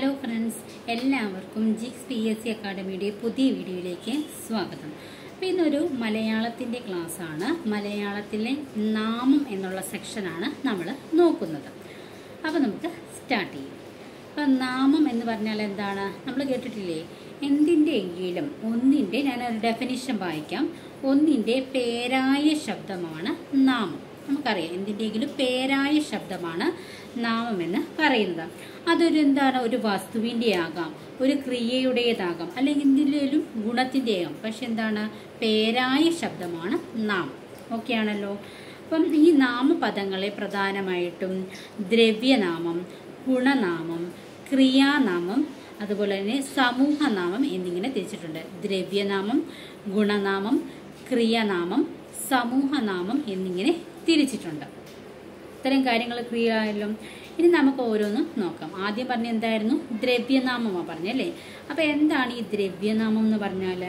Hello friends എല്ലാവർക്കും ജിക്സ് P S C അക്കാഡമിയുടെ പുതിയ വീഡിയോയിലേക്ക് സ്വാഗതം. അപ്പോൾ ഇന്നൊരു മലയാളത്തിന്റെ ക്ലാസ്സാണ് മലയാളത്തിലെ നാമം എന്നുള്ള സെക്ഷനാണ് നമ്മൾ നോക്കുന്നത്. അപ്പോൾ നമുക്ക് സ്റ്റാർട്ട് ചെയ്യാം. അപ്പം നാമം എന്ന് പറഞ്ഞാൽ എന്താണ്? നമ്മൾ കേട്ടിട്ടില്ലേ? എന്തിന്റെ എങ്കിലും ഒന്നിന്റെ ഞാനൊരു ഡെഫിനിഷൻ വായിക്കാം. ഒന്നിന്റെ പേരായ ശബ്ദമാണ് നാമം. നമുക്കറിയാം. എന്തിന്റെയെങ്കിലും പേരായ ശബ്ദമാണ് നാമമെന്ന് പറയുന്നത്. അതൊരു എന്താണ്? ഒരു വസ്തുവിന്റെ ആകാം ഒരു ക്രിയയുടേതാകാം അല്ലെങ്കിൽ എന്തിന്റെയും ഗുണത്തിന്റെ ആകാം പക്ഷെ എന്താണ്? പേരായ ശബ്ദമാണ് നാമം ഓക്കെ ആണല്ലോ? അപ്പം ഈ നാമപദങ്ങളെ പ്രധാനമായിട്ടും ദ്രവ്യനാമം ഗുണനാമം ക്രിയാനാമം അതുപോലെ തന്നെ സമൂഹനാമം എന്നിങ്ങനെ തിരിച്ചിട്ടുണ്ട്. ദ്രവ്യനാമം ഗുണനാമം ക്രിയാനാമം സമൂഹനാമം എന്നിങ്ങനെ തിരിച്ചിട്ടുണ്ട്. ഇത്തരം കാര്യങ്ങൾ ക്ലിയർ ആയല്ലോ ഇനി നമുക്ക് ഓരോന്നും നോക്കാം. ആദ്യം പറഞ്ഞ എന്തായിരുന്നു? ദ്രവ്യനാമമാണ് പറഞ്ഞല്ലേ അപ്പോൾ എന്താണ് ഈ ദ്രവ്യനാമം എന്ന് പറഞ്ഞാൽ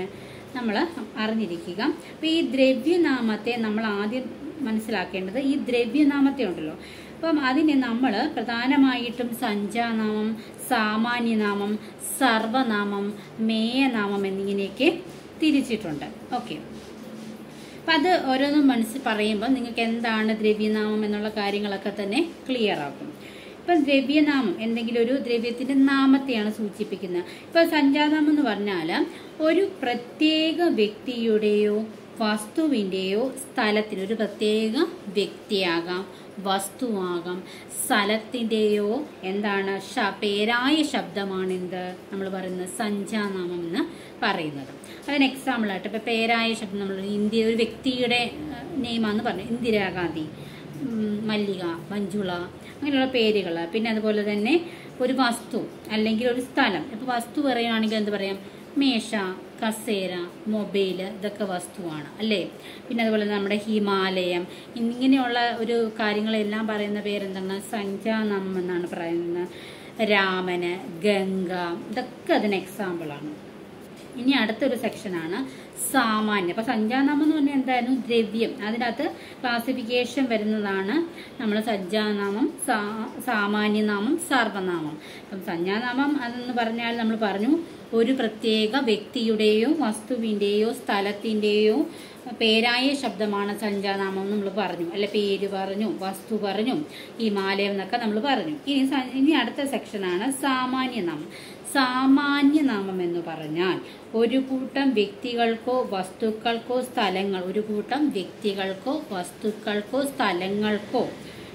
നമ്മൾ അറിഞ്ഞിരിക്കുക. അപ്പോൾ ഈ ദ്രവ്യനാമത്തെ നമ്മൾ ആദ്യം മനസ്സിലാക്കേണ്ടത് ഈ ദ്രവ്യനാമത്തെ ഉണ്ടല്ലോ. അപ്പം അതിനെ നമ്മൾ പ്രധാനമായിട്ടും സഞ്ചാനാമം സാമാന്യനാമം സർവനാമം മേയനാമം എന്നിങ്ങനെയൊക്കെ തിരിച്ചിട്ടുണ്ട്. ഓക്കെ. അപ്പം അത് ഓരോന്നും മനസ്സിൽ പറയുമ്പോൾ നിങ്ങൾക്ക് എന്താണ് ദ്രവ്യനാമം എന്നുള്ള കാര്യങ്ങളൊക്കെ തന്നെ ക്ലിയർ ആക്കും. ഇപ്പം ദ്രവ്യനാമം എന്തെങ്കിലും ഒരു ദ്രവ്യത്തിന്റെ നാമത്തെയാണ് സൂചിപ്പിക്കുന്നത്. ഇപ്പം സഞ്ചാനാമം എന്ന് പറഞ്ഞാൽ ഒരു പ്രത്യേക വ്യക്തിയുടെയോ വസ്തുവിന്റെയോ സ്ഥലത്തിന് ഒരു പ്രത്യേക വ്യക്തിയാകാം. വസ്തുവാകാം. സ്ഥലത്തിന്റെയോ എന്താണ് ശ പേരായ ശബ്ദമാണെന്ത് നമ്മൾ പറയുന്നത്? സഞ്ചാനാമം എന്ന് പറയുന്നത്. അതിന് എക്സാമ്പിളായിട്ട് ഇപ്പോൾ പേരായ ശബ്ദം നമ്മൾ ഇന്ത്യ ഒരു വ്യക്തിയുടെ നെയ്മാന്ന് പറഞ്ഞു ഇന്ദിരാഗാന്ധി മല്ലിക മഞ്ജുള അങ്ങനെയുള്ള പേരുകൾ. പിന്നെ അതുപോലെ തന്നെ ഒരു വസ്തു അല്ലെങ്കിൽ ഒരു സ്ഥലം. ഇപ്പോൾ വസ്തു പറയുകയാണെങ്കിൽ എന്ത് പറയാം? മേശ കസേര മൊബൈൽ ഇതൊക്കെ വസ്തുവാണ് അല്ലേ? പിന്നെ അതുപോലെ നമ്മുടെ ഹിമാലയം ഇങ്ങനെയുള്ള ഒരു കാര്യങ്ങളെല്ലാം പറയുന്ന പേരെന്താണ്? സഞ്ചാനാമം എന്നാണ് പറയുന്നത്. രാമന് ഗംഗ ഇതൊക്കെ അതിന് എക്സാമ്പിളാണ് ഇനി അടുത്തൊരു സെക്ഷനാണ് സാമാന്യം. അപ്പൊ സഞ്ചാനാമം എന്ന് പറഞ്ഞാൽ എന്തായിരുന്നു? ദ്രവ്യം. അതിനകത്ത് ക്ലാസിഫിക്കേഷൻ വരുന്നതാണ് നമ്മൾ സജ്ജാനാമം സാമാന്യനാമം സർവനാമം. അപ്പം സഞ്ജാനാമം അതെന്ന് പറഞ്ഞാൽ നമ്മൾ പറഞ്ഞു ഒരു പ്രത്യേക വ്യക്തിയുടെയോ വസ്തുവിന്റെയോ സ്ഥലത്തിന്റെയോ പേരായ ശബ്ദമാണ് സഞ്ചാനാമം നമ്മൾ പറഞ്ഞു. അല്ലെ പേര് പറഞ്ഞു വസ്തു പറഞ്ഞു ഹിമാലയം എന്നൊക്കെ നമ്മൾ പറഞ്ഞു. ഇനി ഇനി അടുത്ത സെക്ഷനാണ് സാമാന്യനാമം. സാമാന്യനാമം എന്ന് പറഞ്ഞാൽ ഒരു കൂട്ടം വ്യക്തികൾക്കോ വസ്തുക്കൾക്കോ സ്ഥലങ്ങൾ ഒരു കൂട്ടം വ്യക്തികൾക്കോ വസ്തുക്കൾക്കോ സ്ഥലങ്ങൾക്കോ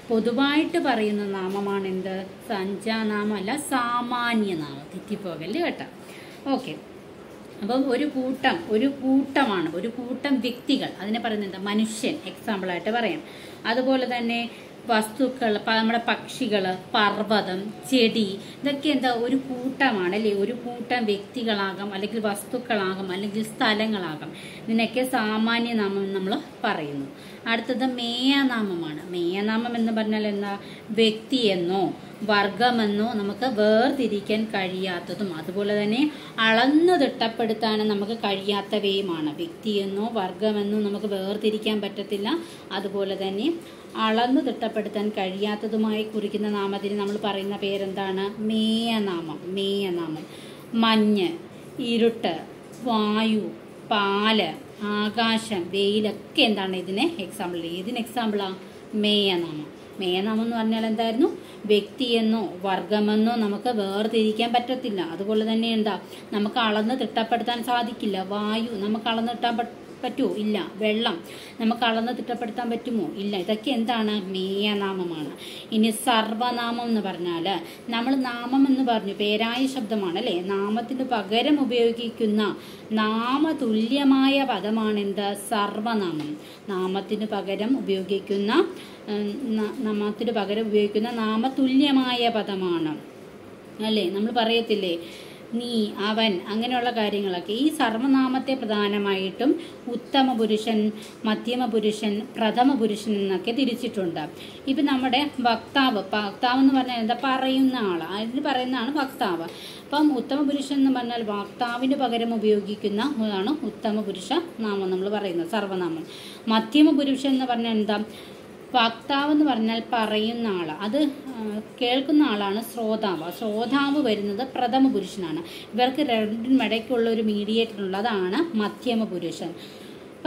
പൊതുവായിട്ട് പറയുന്ന നാമമാണ് എന്ത് സഞ്ചാനാമല്ല സാമാന്യനാമം. തെറ്റിപ്പോകല്ലേ കേട്ടോ? ഓക്കെ. അപ്പം ഒരു കൂട്ടം ഒരു കൂട്ടമാണ് ഒരു കൂട്ടം വ്യക്തികൾ. അതിനെ പറയുന്നത് എന്താ? മനുഷ്യൻ. എക്സാമ്പിളായിട്ട് പറയാം. അതുപോലെ തന്നെ വസ്തുക്കൾ നമ്മുടെ പക്ഷികൾ പർവതം ചെടി ഇതൊക്കെ എന്താ ഒരു കൂട്ടമാണ് അല്ലേ ഒരു കൂട്ടം വ്യക്തികളാകാം അല്ലെങ്കിൽ വസ്തുക്കളാകാം അല്ലെങ്കിൽ സ്ഥലങ്ങളാകാം. ഇതിനൊക്കെ സാമാന്യനാമം നമ്മൾ പറയുന്നു. അടുത്തത് മേയനാമമാണ്. മേയനാമം എന്ന് പറഞ്ഞാൽ എന്താ? വ്യക്തിയെന്നോ വർഗമെന്നോ നമുക്ക് വേർതിരിക്കാൻ കഴിയാത്തതും അതുപോലെ തന്നെ അളന്നു തിട്ടപ്പെടുത്താൻ നമുക്ക് കഴിയാത്തവയുമാണ്. വ്യക്തിയെന്നോ വർഗമെന്നോ നമുക്ക് വേർതിരിക്കാൻ പറ്റത്തില്ല. അതുപോലെ തന്നെ അളന്നു തിട്ടപ്പെടുത്താൻ കഴിയാത്തതുമായി കുറിക്കുന്ന നാമത്തിന് നമ്മൾ പറയുന്ന പേരെന്താണ്? മേയനാമം മേയനാമം. മഞ്ഞ് ഇരുട്ട് വായു പാൽ ആകാശം വെയിലൊക്കെ എന്താണ് ഇതിന് എക്സാമ്പിൾ ഇതിന് എക്സാമ്പിളാ മേയനാമം. മേയനാമം എന്ന് പറഞ്ഞാൽ എന്തായിരുന്നു? വ്യക്തിയെന്നോ വർഗമെന്നോ നമുക്ക് വേർതിരിക്കാൻ പറ്റത്തില്ല. അതുപോലെ തന്നെ എന്താ? നമുക്ക് അളന്ന് തിട്ടപ്പെടുത്താൻ സാധിക്കില്ല. വായു നമുക്ക് അളന്ന് തിട്ടാൻ പ- പറ്റുമോ ഇല്ല. വെള്ളം. നമുക്ക് അളന്ന് തിട്ടപ്പെടുത്താൻ പറ്റുമോ? ഇല്ല. ഇതൊക്കെ എന്താണ്? മേയനാമമാണ്. ഇനി സർവനാമം എന്ന് പറഞ്ഞാൽ നമ്മൾ നാമം എന്ന് പറഞ്ഞു. പേരായ ശബ്ദമാണ് അല്ലേ? നാമത്തിന് പകരം ഉപയോഗിക്കുന്ന നാമതുല്യമായ പദമാണെന്ത്? സർവനാമം. നാമത്തിന് പകരം ഉപയോഗിക്കുന്ന നാമത്തിന് പകരം ഉപയോഗിക്കുന്ന നാമതുല്യമായ പദമാണ്. അല്ലേ? നമ്മൾ പറയത്തില്ലേ? നീ അവൻ അങ്ങനെയുള്ള കാര്യങ്ങളൊക്കെ. ഈ സർവനാമത്തെ പ്രധാനമായിട്ടും ഉത്തമ പുരുഷൻ മധ്യമ പുരുഷൻ പ്രഥമ പുരുഷൻ എന്നൊക്കെ തിരിച്ചിട്ടുണ്ട്. ഇപ്പം നമ്മുടെ വക്താവ് വക്താവ് എന്ന് പറഞ്ഞാൽ എന്താ? പറയുന്ന ആൾ അതിന് പറയുന്നതാണ് വക്താവ്. അപ്പം ഉത്തമ പുരുഷൻ എന്ന് പറഞ്ഞാൽ വക്താവിന് പകരം ഉപയോഗിക്കുന്ന ആണ് ഉത്തമ പുരുഷ നാമം നമ്മൾ പറയുന്നത് സർവനാമം. മധ്യമ പുരുഷൻ എന്ന് പറഞ്ഞാൽ എന്താ? വക്താവ് എന്ന് പറഞ്ഞാൽ പറയുന്ന ആൾ അത് കേൾക്കുന്ന ആളാണ് ശ്രോതാവ്. ശ്രോതാവ് വരുന്നത് പ്രഥമ പുരുഷനാണ്. ഇവർക്ക് രണ്ടിനും ഇടയ്ക്കുള്ള ഒരു മീഡിയേറ്റർ ഉള്ളതാണ് മധ്യമ പുരുഷൻ.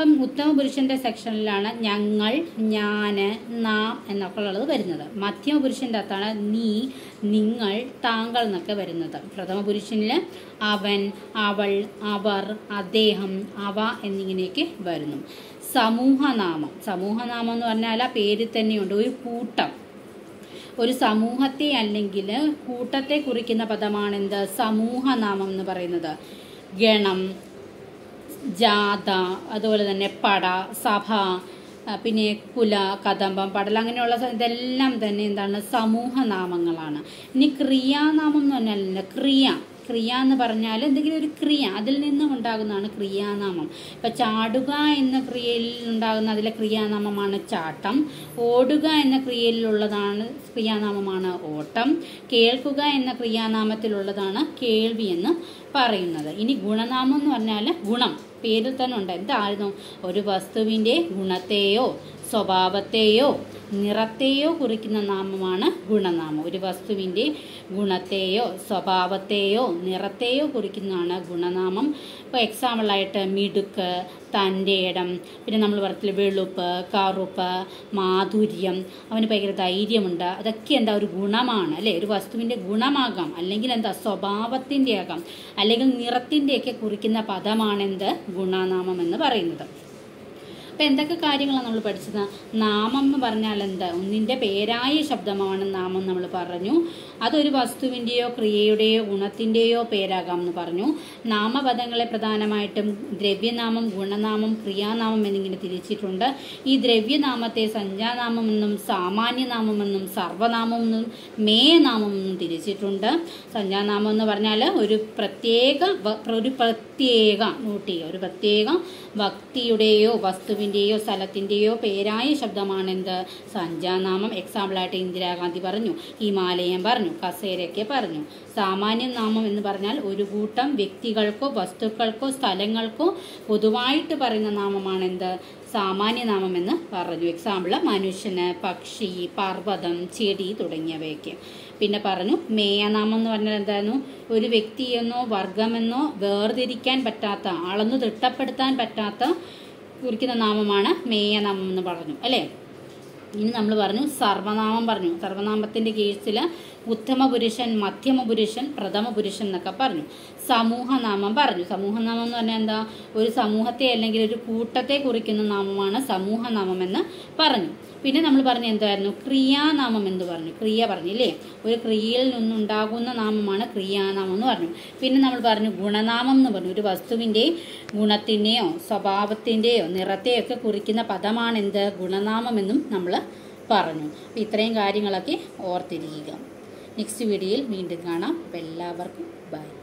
അപ്പം ഉത്തമ പുരുഷന്റെ സെക്ഷനിലാണ് ഞങ്ങൾ ഞാൻ നാം എന്നൊക്കെ ഉള്ളത് വരുന്നത്. മധ്യമ അകത്താണ് നീ നിങ്ങൾ താങ്കൾ എന്നൊക്കെ വരുന്നത്. പ്രഥമ പുരുഷനിൽ അവൻ അവൾ അവർ അദ്ദേഹം അവ എന്നിങ്ങനെയൊക്കെ വരുന്നു. സമൂഹനാമം. സമൂഹനാമം എന്ന് പറഞ്ഞാൽ ആ പേരിൽ തന്നെയുണ്ട്. ഒരു കൂട്ടം. ഒരു സമൂഹത്തെ അല്ലെങ്കിൽ കൂട്ടത്തെ കുറിക്കുന്ന പദമാണെന്ത്? സമൂഹനാമം എന്ന് പറയുന്നത്. ഗണം ജാഥ അതുപോലെ തന്നെ പട സഭ പിന്നെ കുല കദംബം പടൽ അങ്ങനെയുള്ള ഇതെല്ലാം തന്നെ എന്താണ് സമൂഹനാമങ്ങളാണ് ഇനി ക്രിയാനാമം എന്ന് പറഞ്ഞാൽ ക്രിയ. ക്രിയ എന്ന് പറഞ്ഞാൽ എന്തെങ്കിലും ഒരു ക്രിയ. അതിൽ നിന്നും ഉണ്ടാകുന്നതാണ് ക്രിയാനാമം ഇപ്പം ചാടുക എന്ന ക്രിയയിൽ ഉണ്ടാകുന്ന അതിലെ ക്രിയാനാമമാണ് ചാട്ടം. ഓടുക എന്ന ക്രിയയിലുള്ളതാണ് ക്രിയാനാമമാണ് ഓട്ടം. കേൾക്കുക എന്ന ക്രിയാനാമത്തിലുള്ളതാണ് കേൾവി എന്ന് പറയുന്നത്. ഇനി ഗുണനാമം എന്ന് പറഞ്ഞാൽ ഗുണം. പേരിൽ തന്നെ ഉണ്ട്. എന്തായിരുന്നു? ഒരു വസ്തുവിന്റെ ഗുണത്തെയോ സ്വഭാവത്തെയോ നിറത്തെയോ കുറിക്കുന്ന നാമമാണ് ഗുണനാമം. ഒരു വസ്തുവിന്റെ ഗുണത്തെയോ സ്വഭാവത്തെയോ നിറത്തെയോ കുറിക്കുന്നതാണ് ഗുണനാമം. ഇപ്പോൾ എക്സാമ്പിളായിട്ട് മിടുക്ക് തന്റെ ഇടം പിന്നെ നമ്മൾ പറയത്തില്ല വെളുപ്പ് കറുപ്പ് മാധുര്യം അവന് ഭയങ്കര ധൈര്യമുണ്ട്. അതൊക്കെ എന്താ ഒരു ഗുണമാണ് അല്ലേ? ഒരു വസ്തുവിന്റെ ഗുണമാകാം അല്ലെങ്കിൽ എന്താ സ്വഭാവത്തിന്റെ ആകാം അല്ലെങ്കിൽ നിറത്തിന്റെയൊക്കെ കുറിക്കുന്ന പദമാണെന്ത്? ഗുണനാമം എന്ന് പറയുന്നത്. അപ്പം എന്തൊക്കെ കാര്യങ്ങളാണ് നമ്മൾ പഠിച്ചത്? നാമം എന്ന് പറഞ്ഞാൽ എന്താ? ഒന്നിന്റെ പേരായ ശബ്ദമാണ് നാമം നമ്മൾ പറഞ്ഞു. അതൊരു വസ്തുവിന്റെയോ ക്രിയയുടെയോ ഗുണത്തിന്റെയോ പേരാകാം എന്ന് പറഞ്ഞു. നാമപദങ്ങളെ പ്രധാനമായിട്ടും ദ്രവ്യനാമം ഗുണനാമം ക്രിയാനാമം എന്നിങ്ങനെ തിരിച്ചിട്ടുണ്ട്. ഈ ദ്രവ്യനാമത്തെ സഞ്ജാനാമമെന്നും സാമാന്യനാമമെന്നും സർവനാമമെന്നും മേനാമമെന്നും തിരിച്ചിട്ടുണ്ട്. സഞ്ജാനാമം എന്ന് പറഞ്ഞാൽ ഒരു പ്രത്യേക ഒരു പ്രത്യേക നോട്ട് ചെയ്യുക ഒരു പ്രത്യേക വ്യക്തിയുടെയോ വസ്തുവിന്റെയോ സ്ഥലത്തിന്റെയോ പേരായ ശബ്ദമാണെന്ത് സഞ്ജാനാമം എക്സാമ്പിളായിട്ട് ഇന്ദിരാഗാന്ധി പറഞ്ഞു ഹിമാലയം പറഞ്ഞു. കസേരയ്ക്ക് പറഞ്ഞു. സാമാന്യ നാമം എന്ന് പറഞ്ഞാൽ ഒരു കൂട്ടം വ്യക്തികൾക്കോ വസ്തുക്കൾക്കോ സ്ഥലങ്ങൾക്കോ പൊതുവായിട്ട് പറയുന്ന നാമമാണ് എന്ത് സാമാന്യനാമം എന്ന് പറഞ്ഞു. എക്സാമ്പിൾ മനുഷ്യന് പക്ഷി പർവതം ചെടി തുടങ്ങിയവയൊക്കെ. പിന്നെ പറഞ്ഞു മേയനാമം എന്ന് പറഞ്ഞാൽ എന്തായിരുന്നു? ഒരു വ്യക്തിയെന്നോ വർഗമെന്നോ വേർതിരിക്കാൻ പറ്റാത്ത അളന്നു തിട്ടപ്പെടുത്താൻ പറ്റാത്ത കുറിക്കുന്ന നാമമാണ് മേയനാമം എന്ന് പറഞ്ഞു. അല്ലേ? ഇനി നമ്മൾ പറഞ്ഞു സർവനാമം പറഞ്ഞു. സർവനാമത്തിന്റെ കേസിൽ ഉത്തമ പുരുഷൻ മധ്യമ പുരുഷൻ പ്രഥമ പുരുഷൻ എന്നൊക്കെ പറഞ്ഞു. സമൂഹനാമം പറഞ്ഞു. സമൂഹനാമം എന്ന് പറഞ്ഞാൽ എന്താ? ഒരു സമൂഹത്തെ അല്ലെങ്കിൽ ഒരു കൂട്ടത്തെ കുറിക്കുന്ന നാമമാണ് സമൂഹനാമം എന്ന് പറഞ്ഞു. പിന്നെ നമ്മൾ പറഞ്ഞ എന്തായിരുന്നു? ക്രിയാനാമം എന്ന് പറഞ്ഞു. ക്രിയ പറഞ്ഞില്ലേ ഒരു ക്രിയയിൽ നിന്നുണ്ടാകുന്ന നാമമാണ് ക്രിയാനാമം എന്ന് പറഞ്ഞു. പിന്നെ നമ്മൾ പറഞ്ഞു ഗുണനാമം എന്ന് പറഞ്ഞു. ഒരു വസ്തുവിന്റെ ഗുണത്തിന്റെയോ സ്വഭാവത്തിന്റെയോ നിറത്തെയോ ഒക്കെ കുറിക്കുന്ന പദമാണ് എന്ത്? ഗുണനാമം എന്നും നമ്മൾ പറഞ്ഞു. അപ്പോൾ ഇത്രയും കാര്യങ്ങളൊക്കെ ഓർത്തിരിക്കുക. നെക്സ്റ്റ് വീഡിയോയിൽ വീണ്ടും കാണാം. എല്ലാവർക്കും ബൈ